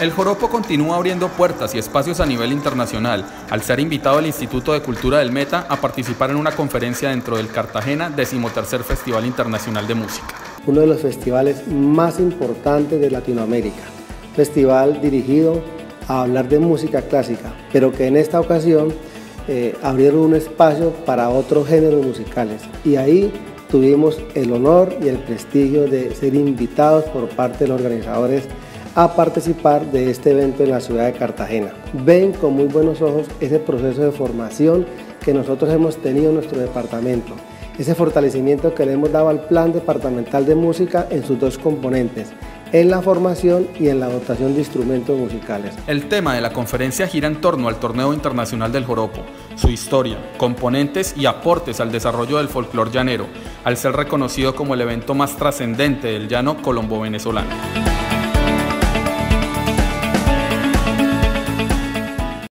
El Joropo continúa abriendo puertas y espacios a nivel internacional, al ser invitado al Instituto de Cultura del Meta a participar en una conferencia dentro del Cartagena decimotercer Festival Internacional de Música. Uno de los festivales más importantes de Latinoamérica, festival dirigido a hablar de música clásica, pero que en esta ocasión eh, abrieron un espacio para otros géneros musicales y ahí tuvimos el honor y el prestigio de ser invitados por parte de los organizadores a participar de este evento en la ciudad de Cartagena. Ven con muy buenos ojos ese proceso de formación que nosotros hemos tenido en nuestro departamento, ese fortalecimiento que le hemos dado al Plan Departamental de Música en sus dos componentes, en la formación y en la dotación de instrumentos musicales. El tema de la conferencia gira en torno al Torneo Internacional del Joropo, su historia, componentes y aportes al desarrollo del folclor llanero, al ser reconocido como el evento más trascendente del llano colombo-venezolano.